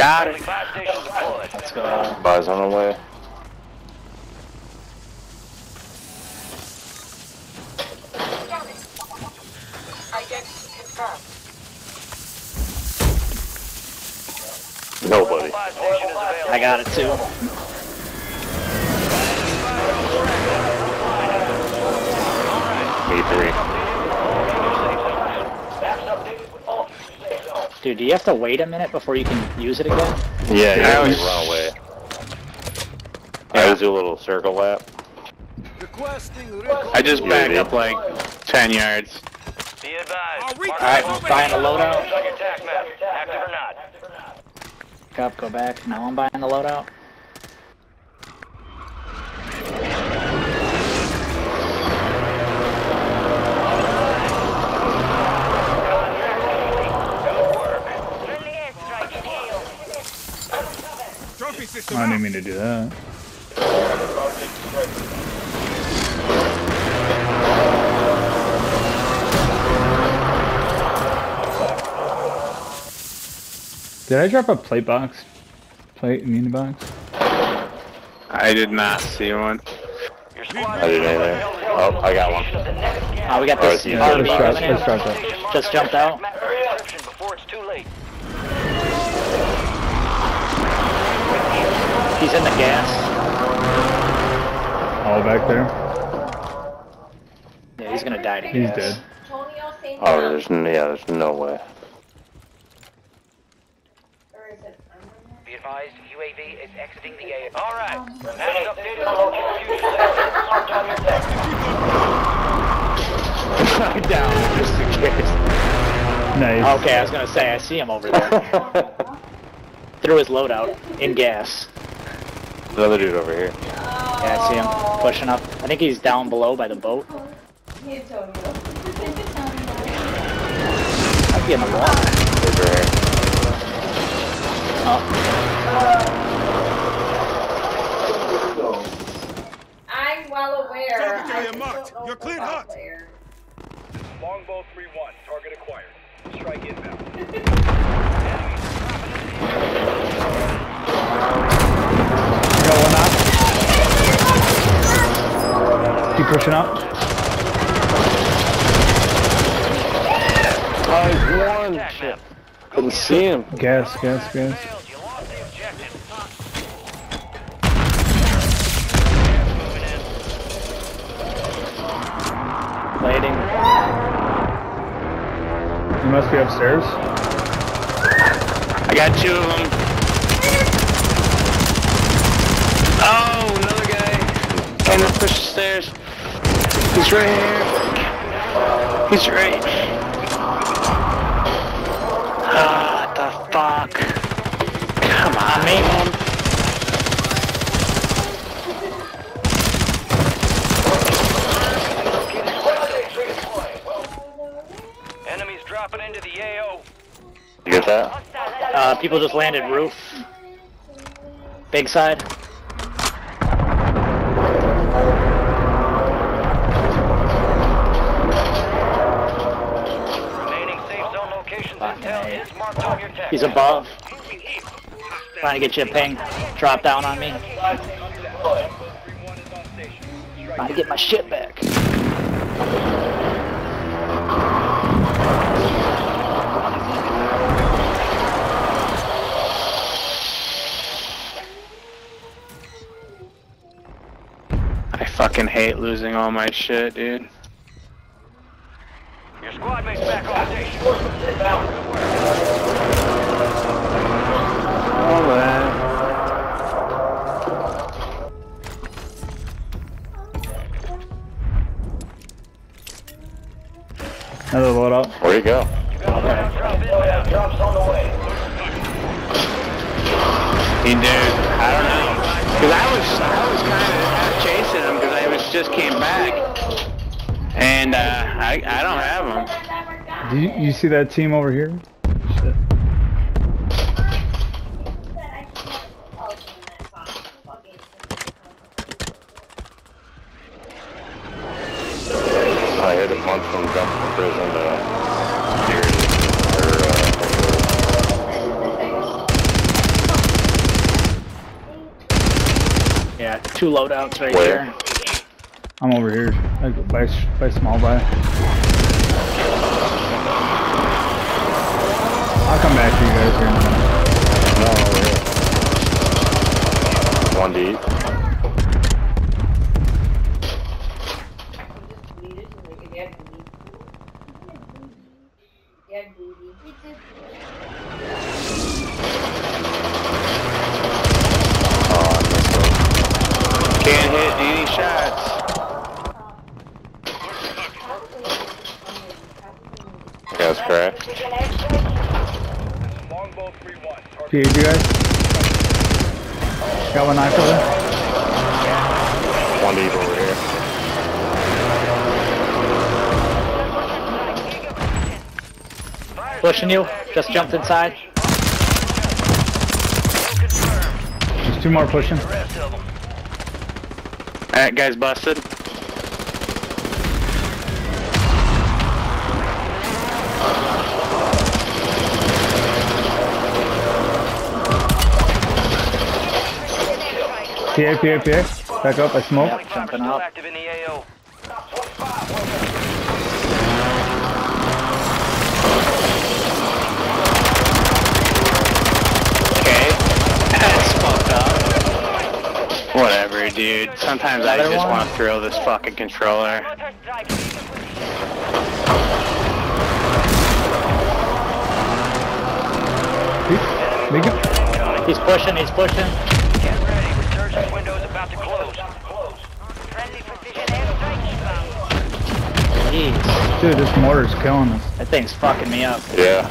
Got it. Five stations deployed. Let's go. Buys on the way. Nobody. Five station is available. I got it too. Me three. Dude, do you have to wait a minute before you can use it again? Yeah, I yeah, we run away. I always do a little circle lap. I just backed up like 10 yards. Be advised. Alright, buying the loadout. On your attack map. Active or not. Up, go back. Now I'm buying the loadout. I didn't mean to do that. Did I drop a plate box? Plate muni box? I did not see one. I didn't either. Oh, I got one. of the next gas Oh, we got Alright, this yeah, RV let's try- He's in the gas. All back there? Yeah, he's gonna die to He's gas. dead. Oh, there's n- yeah, there's no way. Be advised, UAV is exiting the AO. All right. Maps updated on location future sectors. Marked on your. Down, just in case. Nice. Okay, I was gonna say, I see him over there. Threw his loadout in gas. Another dude over here. Yeah, I see him pushing up. I think he's down below by the boat. Might be in the water. He's here. Oh, I'm well aware. Target I area marked. You're cleared what hot. Longbow 3-1. Target acquired. Strike inbound. Keep pushing up. Oh, he's one. Attack map. Couldn't see him. Gas, gas, gas. Failed. You lost the objective. Moving in. waiting. You must be upstairs. I got two of them. Oh, another guy. Trying to push the stairs. He's right here. He's right. Ah, the fuck. Come on, man. Enemies dropping into the AO. You get that? Uh, people just landed roof. Big side. He's above. Trying to get you a ping. Drop down on me. Trying to get my shit back. I fucking hate losing all my shit, dude. Your squad mates back on station. Do you, you see that team over here? Shit. I had a once from jumped from prison uh, to uh, Yeah, two loadouts right Where? there. I'm over here, like by, by small by. I'll come back to you guys here in a minute. No, over here. One deep. Oh, I missed Can't hit any shots. it. Correct. Longbow 3-1. PH, you guys? Got one knife over there? One deep over here. Pushing you. Just jumped inside. There's two more pushing. That guy's busted. PA, PA, PA. Back up, I smoke. Yep, jumping up. active in the AO. Okay. That's fucked up. Whatever, dude. Sometimes I just want to throw this fucking controller. He's pushing, he's pushing. Get ready. Resurgence window is about to close. Friendly precision airstrike inbound. Jeez. Dude, this mortar's killing us. That thing's fucking me up. Yeah.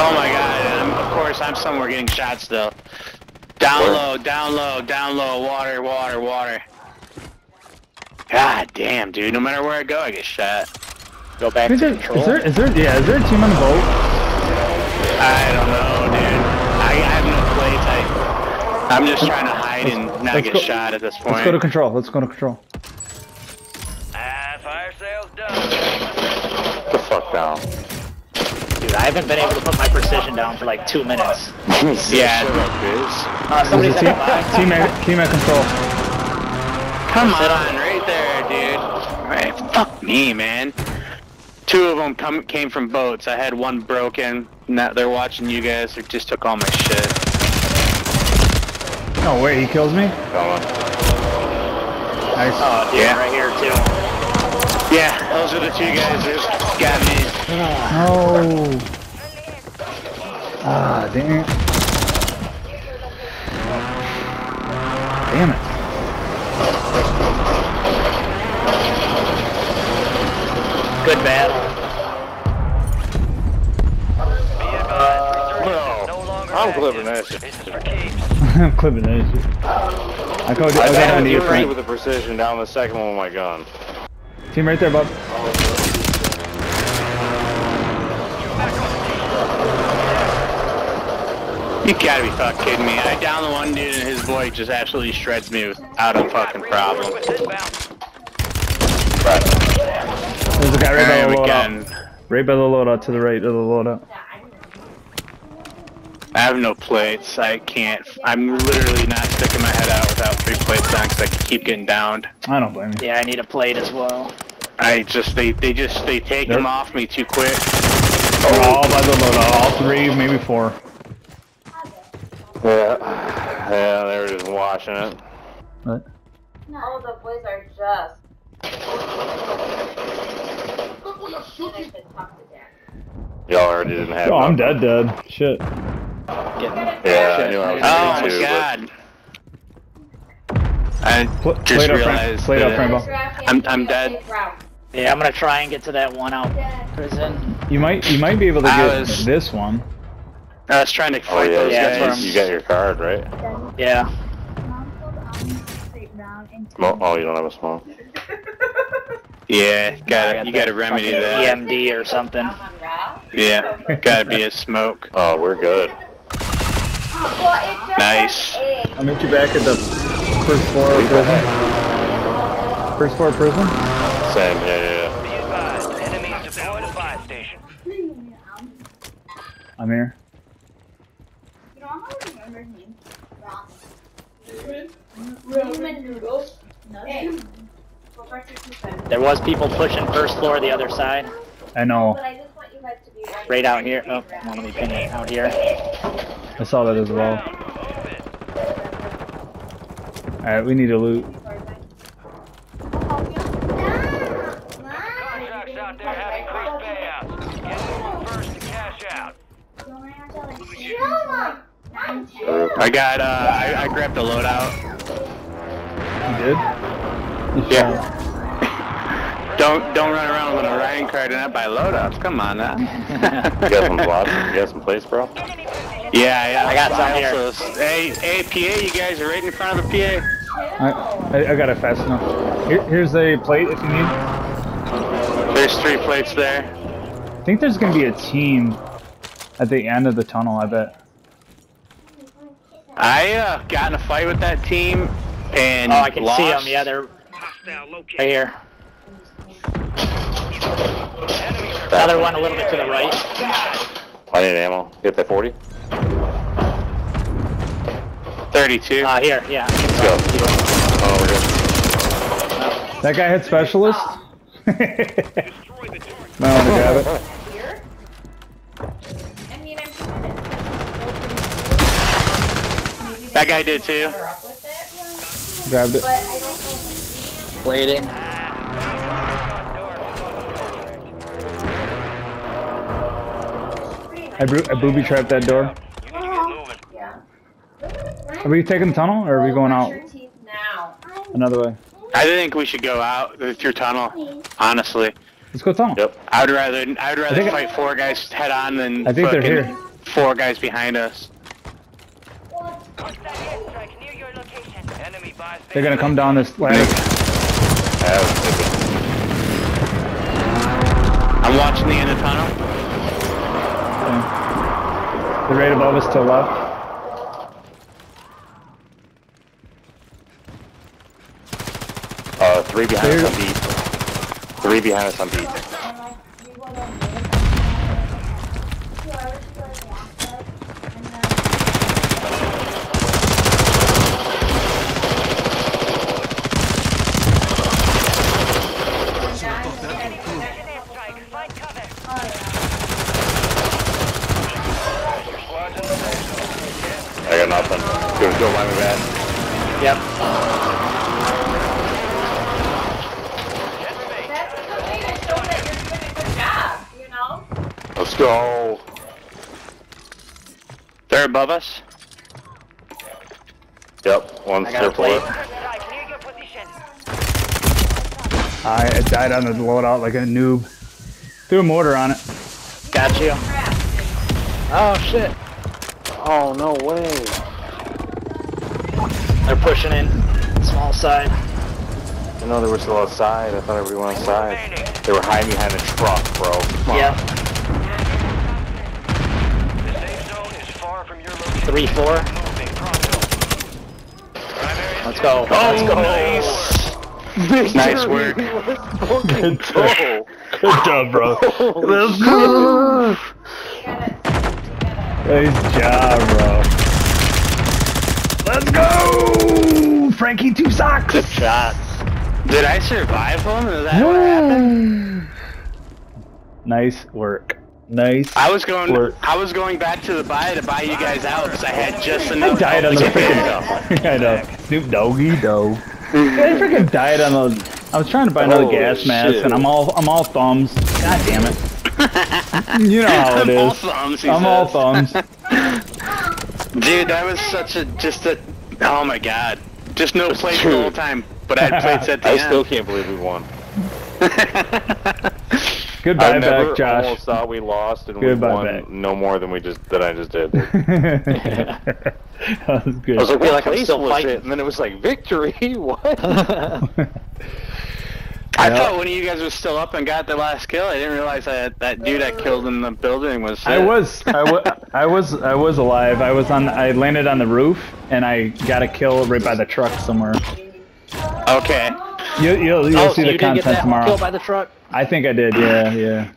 Oh my god, I'm, of course I'm somewhere getting shot still. Down Where? low, down low, down low, water, water, water. God damn, dude, no matter where I go, I get shot. Go back Is to there, control. is there, is there, yeah, is there a team on the boat? I don't know, dude. I, I have no plates. I, I'm just trying to hide and not get go- shot at this point. Let's go to control. Let's go to control. Ah, fire sales done. Get the fuck down. Dude, I haven't been able to put my precision down for like two minutes. Yeah. Shut up, bitch. Uh, somebody's There's at a the back. team, team, at, team at control. Come on, right there, dude. Right, fuck me, man. Two of them come came from boats. I had one broken. Now they're watching you guys. They just took all my shit. Oh wait, he kills me. Come on. Nice. Oh, dude, Yeah. right here too. Yeah, those are the two guys that got me. No. Ah, damn. Damn it. Good battle. I'm active. clipping that shit. This is for keeps. I'm clipping that shit. I go, I I go down had to your three with the precision down the second one with my gun. Team right there, bub. You gotta be fucking kidding me. I down the one dude and his boy just absolutely shreds me without a fucking problem. With inbound. There's a guy right by the loadout. again, Right by the loadout, to the right of the loadout. I have no plates. I can't. I'm literally not sticking my head out without three plates on because I keep getting downed. I don't blame you. Yeah, I need a plate as well. I just they they just they take They're- them off me too quick. They're all by the loadout. All three, maybe four. Yeah. Yeah, they were just washing it. What? All the boys are just. Y'all already didn't have Oh, I'm dead, dead. Shit. Getting Yeah, I knew I was Oh my to, god. I Pl- just plate up, Frank. realized Plate up, that- Frank. I'm- I'm dead. Yeah, I'm gonna try and get to that one out prison. You might, you might be able to I get was- this one. I was trying to Oh fight yeah, those Yeah, you, that's what guys. I'm- you got your card, right? Yeah. Mo- oh, you don't have a smoke. Yeah, gotta got you gotta remedy that. EMD or something. Yeah, gotta be a smoke. Oh, we're good. Nice. I'll meet you back at the first floor of prison. First floor of prison? Same, yeah, yeah, yeah. Station. I'm here. There was people pushing first floor the other side. I know. Right out here. Oh, let me pin it out here. I saw that as well. Alright, we need to loot. Contracts out there have increased payouts. Get in first to cash out. I got, uh, I, I grabbed the loadout. You did? You Yeah. Don't, don't run around with a Ryan card and not buy loadouts. Come on now. You got some blood? You got some place, bro? Yeah, yeah. I got some I here. also- Hey, hey, PA, you guys are right in front of the PA. I, I, I got it fast enough. Here, here's a plate if you need. There's three plates there. I think there's gonna be a team at the end of the tunnel, I bet. I uh, got in a fight with that team and Oh, I can lost. see them. Yeah, they're right here. Another one a little bit to the right. I need ammo. Get that 40? 32. Uh, here, yeah. Let's go. Oh, we're good. That guy hit specialist? Might wanna grab it. Here? I mean, I'm trying to. Maybe that guy did too. they're up with it. Grabbed it. But I. Waiting. I, bro- I booby trapped that door. Yeah. Are we taking the tunnel or are we oh, going out Brush your teeth now. another way? I think we should go out through tunnel. Honestly, Let's go tunnel. Yep. I would rather I would rather think- fight four guys head on than I think they're here. four guys behind us. Hostile airstrike near your location. Enemy buys They're gonna come down this ladder. I have a ticket. I'm watching the end of the tunnel. They're right above us to the left. Uh, three behind us on beat. Three behind us on beat. Above us. Yep, one I got a circle plate. left. Strike near your position. I I died on the loadout like a noob. Threw a mortar on it. Got you. Oh shit. Oh, no way. They're pushing in. Small side. I know they were still outside. I thought everybody went outside. They were hiding behind a truck, bro. Come on. Yep. The safe zone is far from your location. Three, four. Moving pronto. Primary Let's go. Oh, Let's go. Nice. Nice work. Good job. Good job, bro. Let's go. You gotta, you gotta. Nice job, bro. Let's go! Frankie Two Socks! Good shots. Did I survive them? Is that what happened? nice work. Nice. I was going. Work. I was going back to the buy to buy you guys out because I had just enough. I enough. died on the to get freaking. I know. Snoop Doggy Dogg. I freaking died on the. I was trying to buy another Holy gas mask, shit. and I'm all I'm all thumbs. God damn it! You know how it I'm all thumbs. he I'm all thumbs. Dude, that was such a just a. Oh my god, just no plates the whole time. But I had plates at the I end. still can't believe we won. Goodbye, I never back, Josh. almost thought we lost and Goodbye, we won back. no more than we just than I just did. that was good. I was like, feel what like I'm still was fighting. it? And then it was like victory. what? I Yeah. thought one of you guys was still up and got the last kill. I didn't realize that that dude I killed in the building was. I uh, was, I was, I was, I was alive. I was on. I landed on the roof, and I got a kill right by the truck somewhere. Okay. You, you'll, you'll oh, see so the you content tomorrow. killed by the truck? I think I did. Yeah, yeah.